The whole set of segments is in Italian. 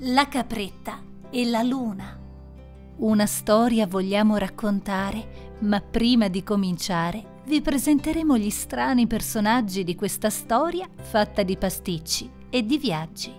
La capretta e la luna. Una storia vogliamo raccontare, ma prima di cominciare vi presenteremo gli strani personaggi di questa storia fatta di pasticci e di viaggi.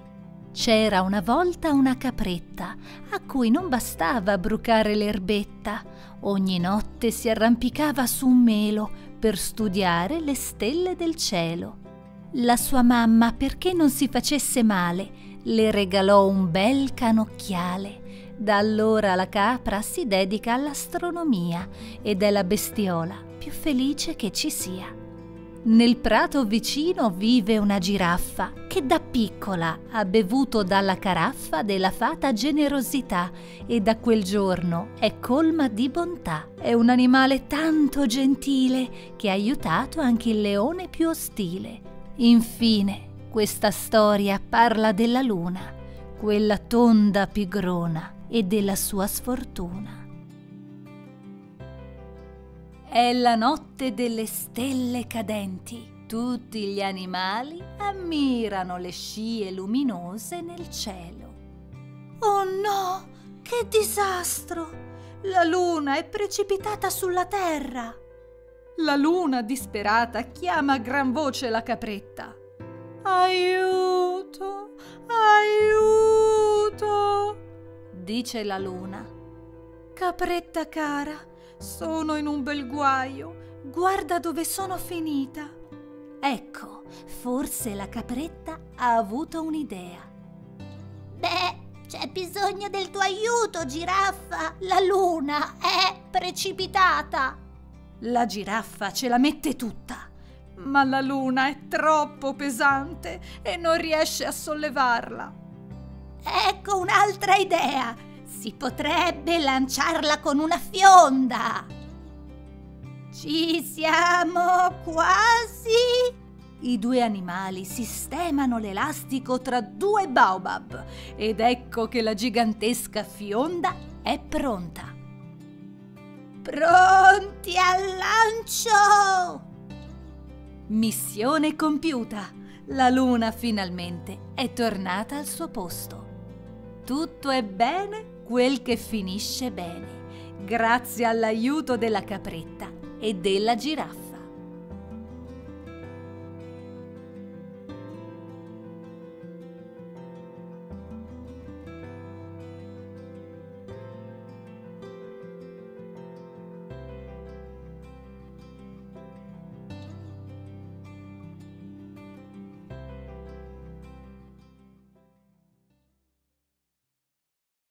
C'era una volta una capretta a cui non bastava brucare l'erbetta. Ogni notte si arrampicava su un melo per studiare le stelle del cielo. La sua mamma, perché non si facesse male, le regalò un bel canocchiale. Da allora la capra si dedica all'astronomia ed è la bestiola più felice che ci sia. Nel prato vicino vive una giraffa che da piccola ha bevuto dalla caraffa della fata generosità e da quel giorno è colma di bontà. È un animale tanto gentile che ha aiutato anche il leone più ostile. Infine, questa storia parla della luna, quella tonda pigrona e della sua sfortuna. È la notte delle stelle cadenti. Tutti gli animali ammirano le scie luminose nel cielo. Oh no! Che disastro! La luna è precipitata sulla terra. La luna disperata chiama a gran voce la capretta. Aiuto! Aiuto! dice la luna. Capretta cara, sono in un bel guaio. Guarda dove sono finita. Ecco, forse la capretta ha avuto un'idea. Beh, c'è bisogno del tuo aiuto, giraffa. La luna è precipitata. La giraffa ce la mette tutta, ma la luna è troppo pesante e non riesce a sollevarla. Ecco un'altra idea. Si potrebbe lanciarla con una fionda. Ci siamo quasi. I due animali sistemano l'elastico tra due baobab ed ecco che la gigantesca fionda è pronta. Pronti al lancio! Missione compiuta! La luna finalmente è tornata al suo posto. Tutto è bene quel che finisce bene, grazie all'aiuto della capretta e della giraffa.